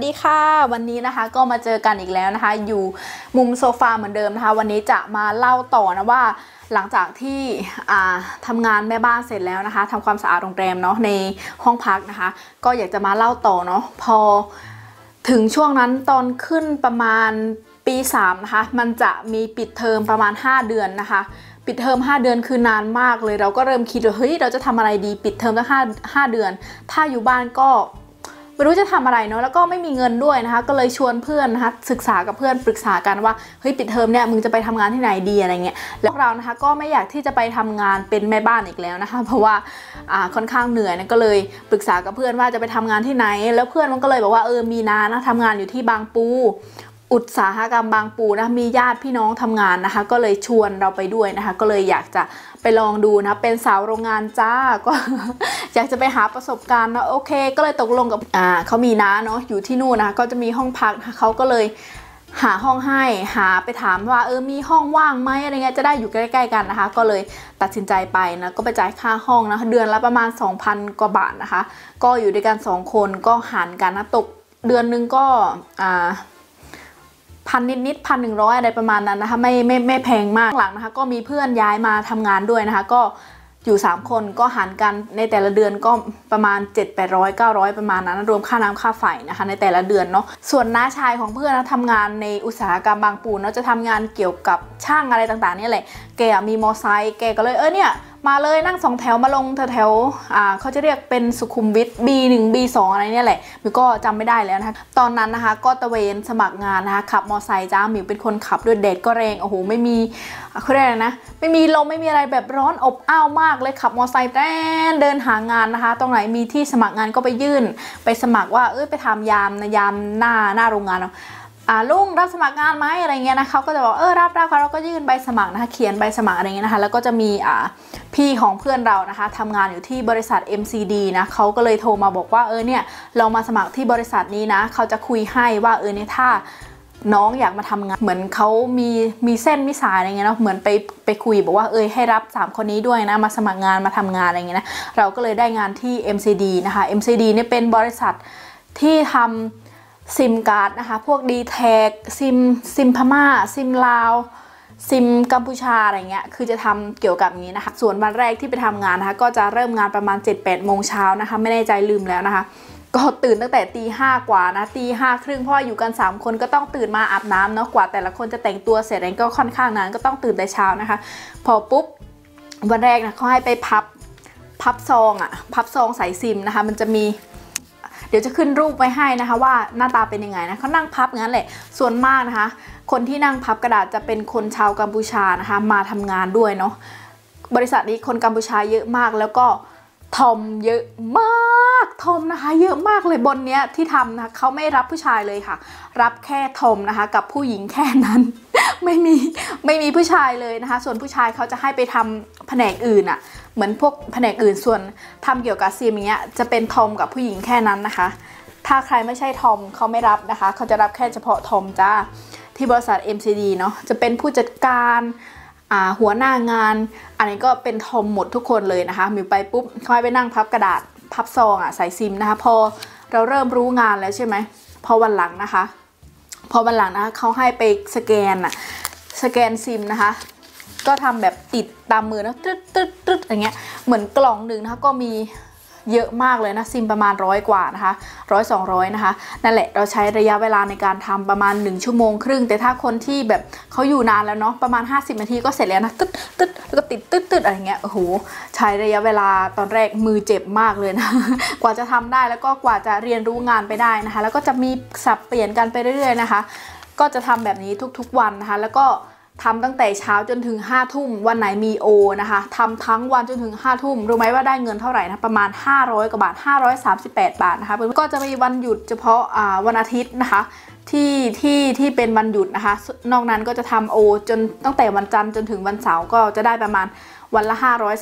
สวัสดีค่ะ วันนี้นะคะก็มาเจอกันอีกแล้วนะคะ อยู่มุมโซฟาเหมือนเดิมนะคะ วันนี้จะมาเล่าต่อนะว่าหลังจากที่ทำงานแม่บ้านเสร็จแล้วนะคะทำความสะอาดโรงแรมเนาะในห้องพักนะคะ ก็อยากจะมาเล่าต่อเนาะพอถึงช่วงนั้นตอนขึ้นประมาณปี3นะคะมันจะมีปิดเทอมประมาณ 5 เดือนนะคะ ปิดเทอม 5 เดือนคือนานมากเลย เราก็เริ่มคิดว่าเฮ้ยเราจะทำอะไรดีปิดเทอมตั้ง5 5เดือน ถ้าอยู่บ้านก็ ไม่รู้จะทำอะไรเนาะแล้วก็ไม่มีเงินด้วยนะคะ ก็เลยชวนเพื่อนนะคะศึกษากับเพื่อนปรึกษากันว่าเฮ้ยปิดเทอมเนี่ยมึงจะไปทำงานที่ไหนดีอะไรเงี้ยแล้วเรานะคะก็ไม่อยากที่จะไปทำงานเป็นแม่บ้านอีกแล้วนะคะ เพราะว่าอ่าค่อนข้างเหนื่อยนะก็เลยปรึกษากับเพื่อนว่าจะไปทำงานที่ไหน แล้วเพื่อนมันก็เลยบอกว่าเออมีนานะทำงานอยู่ที่บางปู อุตสาหกรรมบางปูนะมีญาติพี่น้องทำงานนะคะ ก็เลยชวนเราไปด้วยนะคะ ก็เลยอยากจะไปลองดูนะเป็นสาวโรงงานจ้าก็ อยากจะไปหาประสบการณ์นะโอเค ก็เลยตกลงกับอ่าเขามีน้าเนาะอยู่ที่นู่นนะคะก็จะมีห้องพักเขาก็เลยหาห้องให้หาไปถามว่าเออมีห้องว่างไหมอะไรเงี้ยจะได้อยู่ใกล้ๆกันนะคะ ก็เลยตัดสินใจไปนะก็ไปจ่ายค่าห้องนะคะเดือนละประมาณ 2,000 กว่าบาทนะคะ ก็อยู่ด้วยกัน 2 คนก็หารกันนะตกเดือนนึงก็อ่า พันนิดนิดพันหนึ่งร้อยอะไรประมาณนั้นนะคะไม่ไม่ไม่แพงมากหลังนะคะ ก็มีเพื่อนย้ายมาทำงานด้วยนะคะ ก็อยู่ 3 คนก็หารกันในแต่ละเดือนก็ประมาณ 7 8 0 0 900 ประมาณนั้น รวมค่าน้ำค่าไฟนะคะในแต่ละเดือนเนาะส่วนน้าชายของเพื่อนนะทำงานในอุตสาหกรรมบางปูนเนาะจะทำงานเกี่ยวกับช่างอะไรต่างๆนี่แหละแกมีมอไซค์แกก็เลยเออเนี่ย มาเลยนั่งสองแถวมาลงแถวๆอ่าเขาจะเรียกเป็นสุขุมวิท B1 B2 อะไรเนี่ยแหละมิวก็จำไม่ได้แล้วนะคะตอนนั้นนะคะก็ตะเวนสมัครงานนะคะขับมอไซค์จ้ามิวเป็นคนขับด้วยแดดก็แรงโอ้โหไม่มีเขาเรียกอะไรนะไม่มีลมไม่มีอะไรแบบร้อนอบอ้าวมากเลยขับมอไซค์แต้นเดินหางานนะคะ ตรงไหนมีที่สมัครงานก็ไปยื่น ไปสมัครว่าเอ้ยไปทำยามนะยามหน้าหน้าโรงงานเนาะ ลุงรับสมัครงานไหมอะไรเงี้ยนะเขาก็จะบอกเออรับรับเราก็ยื่นใบสมัครนะคะเขียนใบสมัครอะไรเงี้ยนะคะแล้วก็จะมีอ่าพี่ของเพื่อนเรานะคะทำงานอยู่ที่บริษัท MCD นะเขาก็เลยโทรมาบอกว่าเออเนี่ยเรามาสมัครที่บริษัทนี้นะเขาจะคุยให้ว่าเออเนี่ยถ้าน้องอยากมาทำงานเหมือนเขามีมีเส้นมีสายอะไรเงี้ยเนาะเหมือนไปไปคุยบอกว่าเออให้รับ 3 คนนี้ด้วยนะมาสมัครงานมาทำงานอะไรเงี้ยนะเราก็เลยได้งานที่ MCD นะคะ MCD เนี่ยเป็นบริษัทที่ทำ ซิมการ์ดนะคะ พวก d t แท็กซิมซิมพม่า ซิมลาวซิมกัมพูชาอะไรเงี้ย คือจะทำเกี่ยวกับนี้นะคะ ส่วนวันแรกที่ไปทำงานนะคะ ก็จะเริ่มงานประมาณ 7-8โมงเช้านะคะ ไม่แน่ใจลืมแล้วนะคะ ก็ตื่นตั้งแต่ตีห้ากว่านะตีห้าครึ่งเพราะอยู่กัน 3 คนก็ต้องตื่นมาอาบน้ำเนาะ กว่าแต่ละคนจะแต่งตัวเสร็จอะไรก็ค่อนข้างนานก็ต้องตื่นแต่เช้านะคะ พอปุ๊บวันแรกนะเขาให้ไปพับพับซองอะพับซองใส่ซิมนะคะ มันจะมี เดี๋ยวจะขึ้นรูปไว้ให้นะคะ ว่าหน้าตาเป็นยังไงนะเขานั่งพับงั้นแหละส่วนมากนะคะ คนที่นั่งพับกระดาษจะเป็นคนชาวกัมพูชานะคะ มาทำงานด้วยเนาะบริษัทนี้คนกัมพูชาเยอะมากแล้วก็ทอมเยอะมากทอมนะคะ เยอะมากเลยบนเนี้ยที่ทำนะคะเขาไม่รับผู้ชายเลยค่ะ รับแค่ทอมนะคะ กับผู้หญิงแค่นั้น ไม่มีไม่มีผู้ชายเลยนะคะ ส่วนผู้ชายเขาจะให้ไปทำแผนกอื่นอะ่ะ เหมือนพวกแผนกอื่นส่วนทำเกี่ยวกับซีมเนี้ยจะเป็นทอมกับผู้หญิงแค่นั้นนะคะ ถ้าใครไม่ใช่ทอมเขาไม่รับนะคะ เขาจะรับแค่เฉพาะทอมจ้าที่บริษัท MCD เนาะจะเป็นผู้จัดการหัวหน้างาน อันนี้ก็เป็นทอมหมดทุกคนเลยนะคะมิวไปปุ๊บเขาให้ไปนั่งพับกระดาษพับซองอะใส่ซิมนะคะ พอเราเริ่มรู้งานแล้วใช่ไหมพอวันหลังนะคะ พอวันหลังนะคะเขาให้ไปสแกนอะสแกนซิมนะคะ ก็ทำแบบติดตามมือนะตึ๊ดตึ๊ดตึ๊ดอย่างเงี้ยเหมือนกล่องหนึ่งนะคะก็มีเยอะมากเลยนะซิมประมาณร้อยกว่านะคะร้อยสองร้อยนะคะนั่นแหละเราใช้ระยะเวลาในการทำประมาณ 1 ชั่วโมงครึ่ง แต่ถ้าคนที่แบบเขาอยู่นานแล้วเนาะประมาณ 50 นาทีก็เสร็จแล้วนะตึ๊ดตึ๊ดแล้วก็ติดตึ๊ดตึ๊ดอะไรเงี้ยโอ้โหใช้ระยะเวลาตอนแรกมือเจ็บมากเลยนะกว่าจะทำได้แล้วก็กว่าจะเรียนรู้งานไปได้นะคะ แล้วก็จะมีสับเปลี่ยนกันไปเรื่อยๆนะคะ ก็จะทำแบบนี้ทุกๆวันนะคะ แล้วก็ ทำตั้งแต่เช้าจนถึง5้าทุ่มวันไหนมีโอนะคะทำทั้งวันจนถึง5้าทุ่มรู้ไหมว่าได้เงินเท่าไหร่นะประมาณ 500กว่าบาท 538 บาทนะคะก็จะมีวันหยุดเฉพาะวันอาทิตย์นะคะที่ที่ที่เป็นวันหยุดนะคะ นอกนั้นก็จะทำโอจนตั้งแต่วันจันทร์จนถึงวันเสาร์ก็จะได้ประมาณวันละ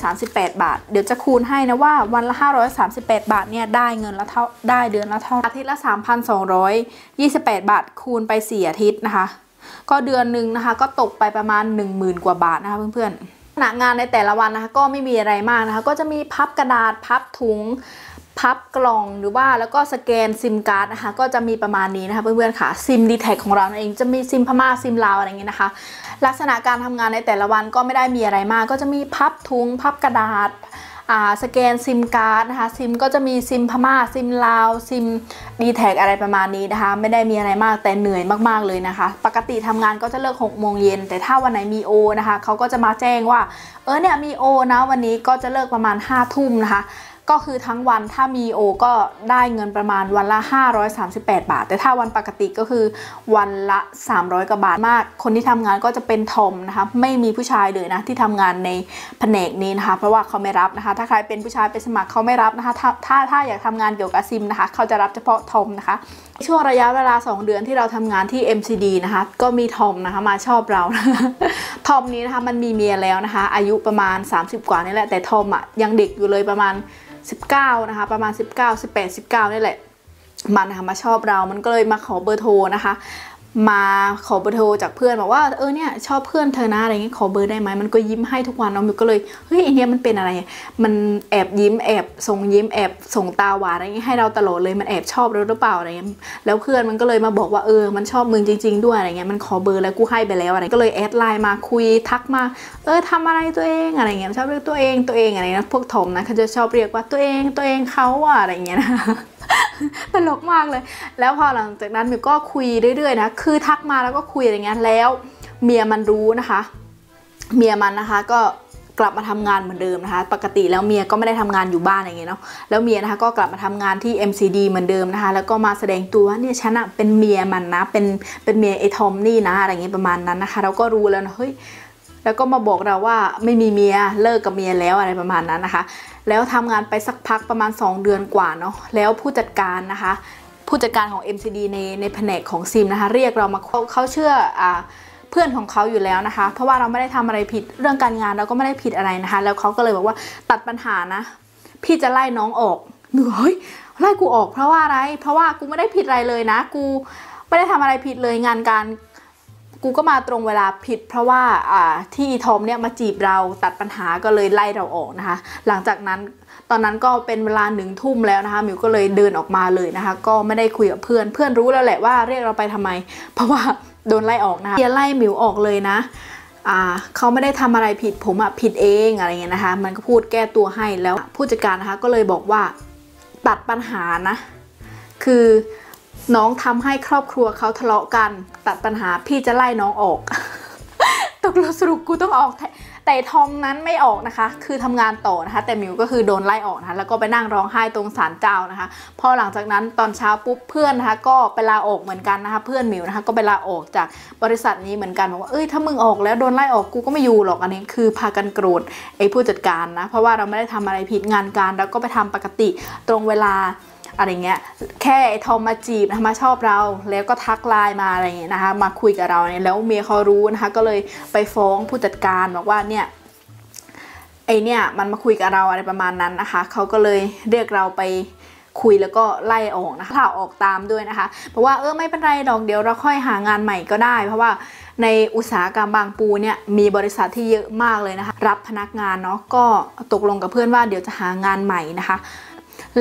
538 บาท เดี๋ยวจะคูณให้นะว่าวันละ 538 บาทเนี่ยได้เงินละเท่าได้เดือนละเท่าอาทิตย์ละ 3,228 บาทคูณไป 4 อาทิตย์นะคะ ก็เดือนหนึ่งนะคะ ก็ตกไปประมาณ 10,000 กว่าบาทนะคะเพื่อนๆขณะงานในแต่ละวันนะคะ ก็ไม่มีอะไรมากนะคะ ก็จะมีพับกระดาษพับถุงพับกล่องหรือว่าแล้วก็สแกนซิมการ์ดนะคะก็จะมีประมาณนี้นะคะเพื่อนๆค่ะซิม dtac ของเราเองจะมีซิมพม่าซิมลาวอะไรอย่างเงี้ยนะคะ ลักษณะการทำงานในแต่ละวันก็ไม่ได้มีอะไรมาก ก็จะมีพับถุงพับกระดาษ สแกนซิมการ์ดนะคะซิมก็จะมีซิมพม่าซิมลาวซิม dtac อะไรประมาณนี้นะคะ ไม่ได้มีอะไรมากแต่เหนื่อยมากๆเลยนะคะ ปกติทำงานก็จะเลิก6โมงเย็นแต่ถ้าวันไหนมีโอนะคะเขาก็จะมาแจ้งว่าเออเนี่ยมีโอนะวันนี้ก็จะเลิกประมาณ5ทุ่มนะคะ ก็คือทั้งวันถ้ามีโอก็ได้เงินประมาณวันละ 538 บาท แต่ถ้าวันปกติก็คือวันละ 300กว่าบาทมาก คนที่ทำงานก็จะเป็นทอมนะคะไม่มีผู้ชายเลยนะที่ทำงานในแผนกนี้นะคะ เพราะว่าเขาไม่รับนะคะ ถ้าใครเป็นผู้ชายไปสมัครเขาไม่รับนะคะถ้าถ้าถ้าอยากทำงานเกี่ยวกับซิมนะคะ เขาจะรับเฉพาะทอมนะคะช่วงระยะเวลา 2 เดือนที่เราทำงานที่ MCD นะคะ ก็มีทอมนะคะมาชอบเราทอมนี้นะคะมันมีเมียแล้วนะคะ อายุประมาณ 30 กว่านี่แหละแต่ทอมอะยังเด็กอยู่เลยประมาณ19 นะคะ ประมาณ 19 18 19นี่แหละมันนะคะมาชอบเรา มันก็เลยมาขอเบอร์โทรนะคะ มาขอเบอร์โทรจากเพื่อนบอกว่าเออเนี่ยชอบเพื่อนเธอนะอะไรเงี้ยขอเบอร์ได้ไหมมันก็ยิ้มให้ทุกวันน้องมิวก็เลยเฮ้ยไอเนี้ยมันเป็นอะไร มันแอบยิ้มแอบส่งยิ้มแอบส่งตาหวานอะไรเงี้ยให้เราตลอดเลยมันแอบชอบเราหรือเปล่าอะไรเงี้ยแล้วเพื่อนมันก็เลยมาบอกว่าเออมันชอบมึงจริง ๆ ด้วยอะไรเงี้ยมันขอเบอร์แล้วกูให้ไปแล้วอะไรก็เลยแอดไลน์มาคุยทักมาเออทำอะไรตัวเองอะไรเงี้ยชอบเรียกตัวเองตัวเองอะไรนะพวกทอมนะเขาจะชอบเรียกว่าตัวเองตัวเองเขาอะอะไรเงี้ยนะ ตลกมากเลย แล้วพอหลังจากนั้นมิวก็คุยเรื่อยๆนะ คือทักมาแล้วก็คุยอะไรเงี้ย แล้วเมียมันรู้นะคะ เมียมันนะคะก็กลับมาทำงานเหมือนเดิมนะคะ ปกติแล้วเมียก็ไม่ได้ทำงานอยู่บ้านอย่างเงี้ยเนาะ แล้วเมียนะคะก็กลับมาทำงานที่ MCD เหมือนเดิมนะคะ แล้วก็มาแสดงตัวว่าเนี่ยฉันอะเป็นเมียมันนะ เป็นเป็นเมียไอทอมนี่นะอะไรเงี้ยประมาณนั้นนะคะ เราก็รู้แล้วนะเฮ้ย แล้วก็มาบอกเราว่าไม่มีเมียเลิกกับเมียแล้วอะไรประมาณนั้นนะคะ แล้วทำงานไปสักพักประมาณ 2 เดือนกว่าเนาะแล้วผู้จัดการนะคะ ผู้จัดการของ MCD ในในแผนกของซิมนะคะ เรียกเรามาเขาเชื่ออ่าเพื่อนของเขาอยู่แล้วนะคะ เพราะว่าเราไม่ได้ทำอะไรผิดเรื่องการงานเราก็ไม่ได้ผิดอะไรนะคะ แล้วเขาก็เลยบอกว่าตัดปัญหานะ พี่จะไล่น้องออกหนูเฮ้ยไล่กูออกเพราะว่าอะไร เพราะว่ากูไม่ได้ผิดอะไรเลยนะ กูไม่ได้ทำอะไรผิดเลยงานการ กูก็มาตรงเวลาผิด เพราะว่าที่อีทอมเนี่ยมาจีบเราตัดปัญหาก็เลยไล่เราออกนะคะ หลังจากนั้นตอนนั้นก็เป็นเวลาหนึ่งทุ่มแล้วนะคะมิวก็เลยเดินออกมาเลยนะคะ ก็ไม่ได้คุยกับเพื่อนเพื่อนรู้แล้วแหละว่าเรียกเราไปทำไม เพราะว่าโดนไล่ออกนะคะเฮียไล่มิวออกเลยนะเขาไม่ได้ทำอะไรผิดผมอะผิดเองอะไรเงี้ยนะคะ มันก็พูดแก้ตัวให้แล้วผู้จัดการนะคะก็เลยบอกว่าตัดปัญหานะ คือ น้องทำให้ครอบครัวเขาทะเลาะกัน ตัดปัญหาพี่จะไล่น้องออกตกลงสรุปกูต้องออกแต่ทอมนั้นไม่ออกนะคะ คือทำงานต่อนะคะ แต่มิวก็คือโดนไล่ออกนะคะ แล้วก็ไปนั่งร้องไห้ตรงศาลเจ้านะคะ พอหลังจากนั้นตอนเช้าปุ๊บเพื่อนนะคะ ก็ไปลาออกเหมือนกันนะคะ เพื่อนมิวนะคะ ก็ไปลาออกจากบริษัทนี้เหมือนกันบอกว่าเอ้ยถ้ามึงออกแล้วโดนไล่ออกกูก็ไม่อยู่หรอกอันนี้คือพากันโกรธไอ้ผู้จัดการนะ เพราะว่าเราไม่ได้ทำอะไรผิดงานการแล้วก็ไปทำปกติตรงเวลา อะไรเงี้ยแค่ไอ้ทอมมาจีบนะมาชอบเรา แล้วก็ทักไลน์มาอะไรเงี้ยนะคะมาคุยกับเราเนี่ยแล้วเมียเขารู้นะคะก็เลยไปฟ้องผู้จัดการบอกว่าเนี่ยไอเนี่ยมันมาคุยกับเราอะไรประมาณนั้นนะคะเขาก็เลยเรียกเราไปคุยแล้วก็ไล่ออกนะคะล่าออกตามด้วยนะคะ เพราะว่าเออไม่เป็นไรดอกเดี๋ยวเราค่อยหางานใหม่ก็ได้ เพราะว่าในอุตสาหกรรมบางปูเนี่ยมีบริษัทที่เยอะมากเลยนะคะ รับพนักงานเนาะก็ตกลงกับเพื่อนว่าเดี๋ยวจะหางานใหม่นะคะ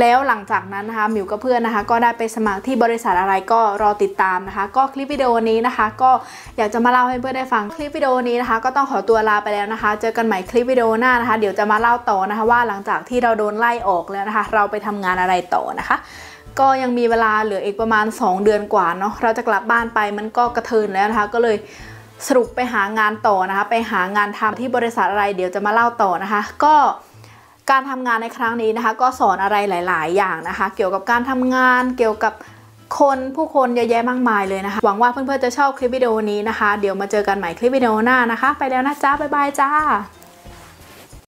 แล้วหลังจากนั้นนะคะมิวกับเพื่อนนะคะ ก็ได้ไปสมัครที่บริษัทอะไรก็รอติดตามนะคะ ก็คลิปวิดีโอนี้นะคะ ก็อยากจะมาเล่าให้เพื่อนได้ฟังคลิปวิดีโอนี้นะคะ ก็ต้องขอตัวลาไปแล้วนะคะ เจอกันใหม่คลิปวิดีโอหน้านะคะ เดี๋ยวจะมาเล่าต่อนะคะ ว่าหลังจากที่เราโดนไล่ออกแล้วนะคะ เราไปทำงานอะไรต่อนะคะก็ยังมีเวลาเหลืออีกประมาณ 2 เดือนกว่าเนาะเราจะกลับบ้านไปมันก็กระเทินแล้วนะคะ ก็เลยสรุปไปหางานต่อนะคะ ไปหางานทำที่บริษัทอะไรเดี๋ยวจะมาเล่าต่อนะคะ ก็ การทำงานในครั้งนี้นะคะ ก็สอนอะไรหลาย ๆ อย่างนะคะ เกี่ยวกับการทำงานเกี่ยวกับคนผู้คนเยอะแยะมากมายเลยนะคะ หวังว่าเพื่อนๆจะชอบคลิปวิดีโอนี้นะคะ เดี๋ยวมาเจอกันใหม่คลิปวิดีโอหน้านะคะ ไปแล้วนะจ๊ะบ๊ายบายจ้า